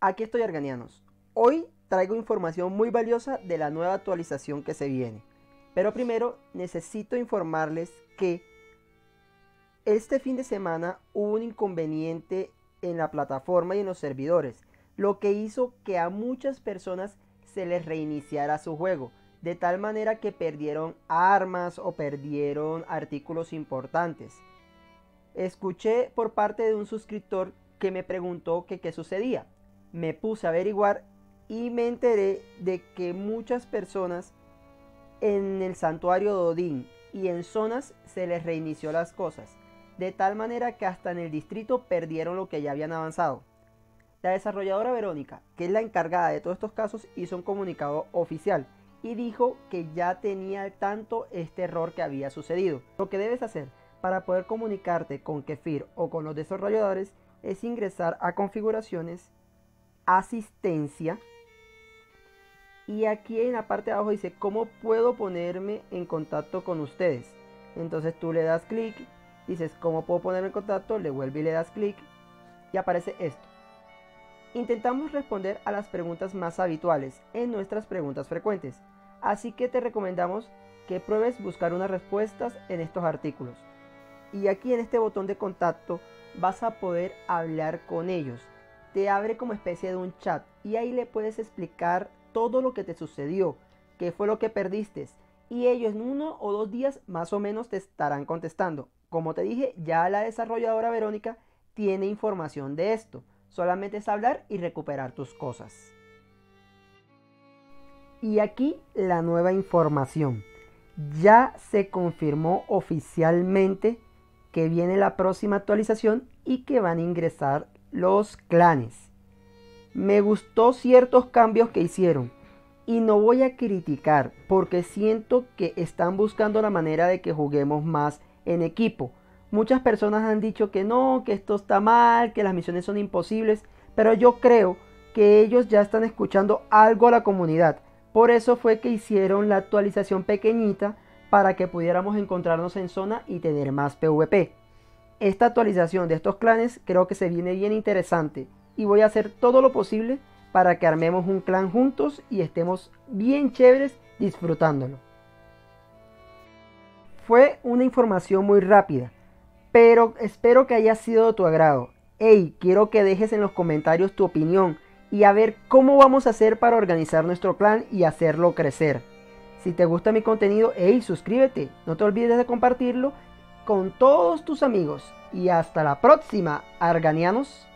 Aquí estoy Arganianos. Hoy traigo información muy valiosa de la nueva actualización que se viene. Pero primero necesito informarles que este fin de semana hubo un inconveniente en la plataforma y en los servidores, lo que hizo que a muchas personas se les reiniciara su juego, de tal manera que perdieron armas o perdieron artículos importantes. Escuché por parte de un suscriptor que me preguntó qué sucedía. Me puse a averiguar y me enteré de que muchas personas en el santuario de Odín y en zonas se les reinició las cosas, de tal manera que hasta en el distrito perdieron lo que ya habían avanzado. La desarrolladora Verónica, que es la encargada de todos estos casos, hizo un comunicado oficial y dijo que ya tenía al tanto este error que había sucedido. Lo que debes hacer para poder comunicarte con Kefir o con los desarrolladores es ingresar a configuraciones, asistencia y aquí en la parte de abajo dice cómo puedo ponerme en contacto con ustedes. Entonces tú le das clic, dices cómo puedo ponerme en contacto, le vuelve y le das clic y aparece esto. Intentamos responder a las preguntas más habituales en nuestras preguntas frecuentes, así que te recomendamos que pruebes buscar unas respuestas en estos artículos. Y aquí en este botón de contacto vas a poder hablar con ellos. Te abre como especie de un chat y ahí le puedes explicar todo lo que te sucedió, qué fue lo que perdiste y ellos en uno o dos días más o menos te estarán contestando. Como te dije, ya la desarrolladora Verónica tiene información de esto. Solamente es hablar y recuperar tus cosas. Y aquí la nueva información. Ya se confirmó oficialmente que viene la próxima actualización y que van a ingresar los clanes. Me gustó ciertos cambios que hicieron y no voy a criticar porque siento que están buscando la manera de que juguemos más en equipo. Muchas personas han dicho que no, que esto está mal, que las misiones son imposibles, pero yo creo que ellos ya están escuchando algo a la comunidad. Por eso fue que hicieron la actualización pequeñita para que pudiéramos encontrarnos en zona y tener más PvP. Esta actualización de estos clanes creo que se viene bien interesante y voy a hacer todo lo posible para que armemos un clan juntos y estemos bien chéveres disfrutándolo. Fue una información muy rápida, pero espero que haya sido de tu agrado. Hey, quiero que dejes en los comentarios tu opinión y a ver cómo vamos a hacer para organizar nuestro clan y hacerlo crecer. Si te gusta mi contenido, hey, suscríbete, no te olvides de compartirlo con todos tus amigos y hasta la próxima, arganianos.